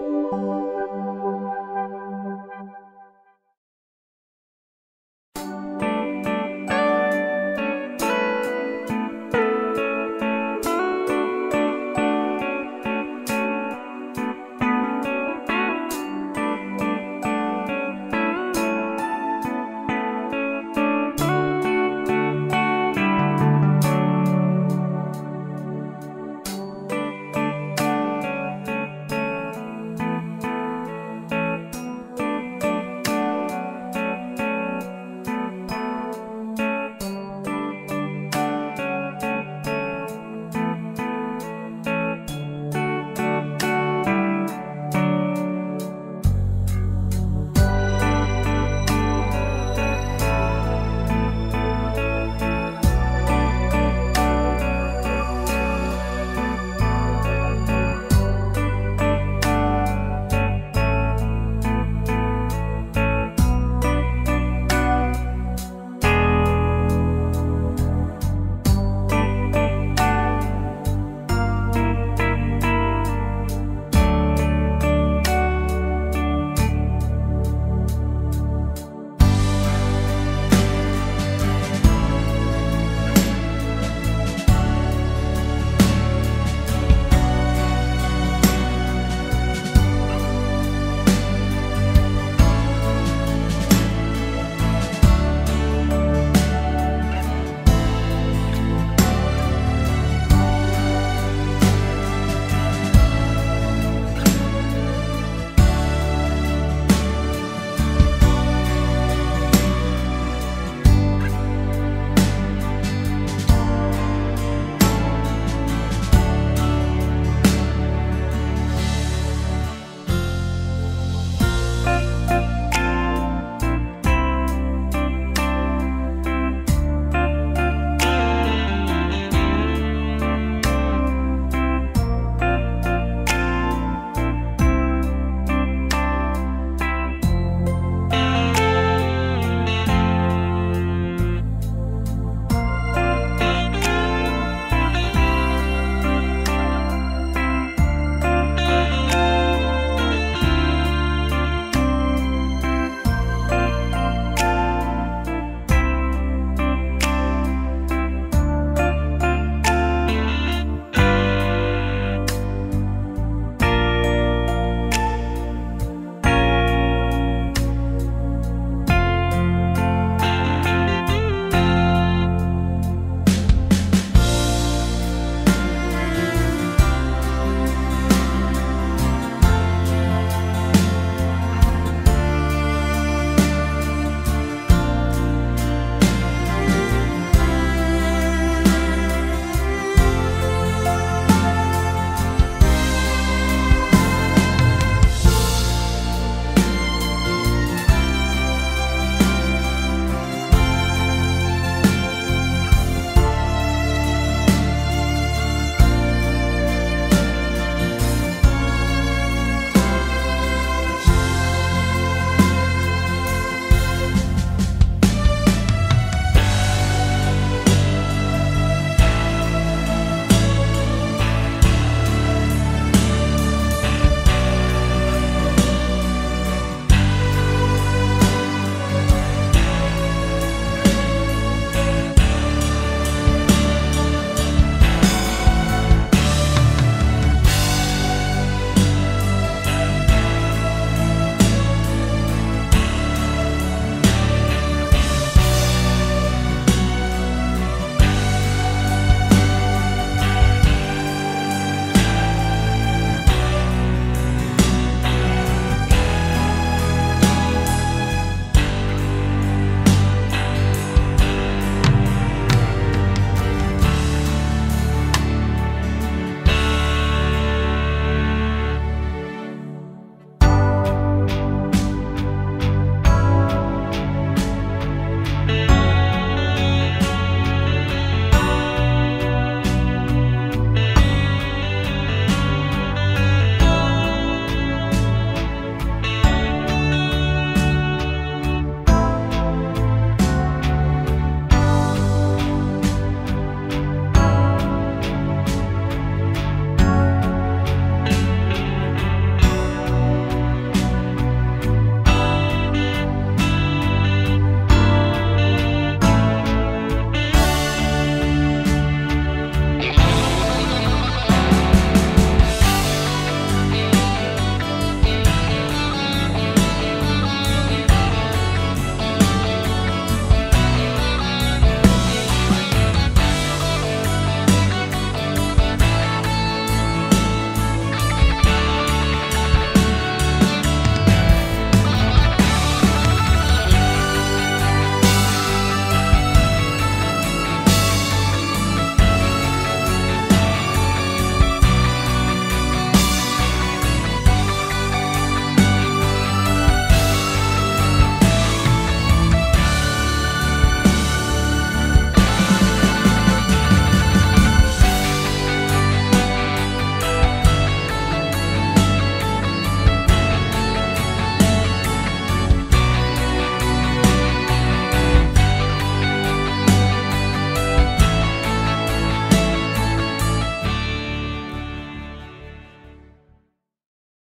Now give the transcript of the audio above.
Música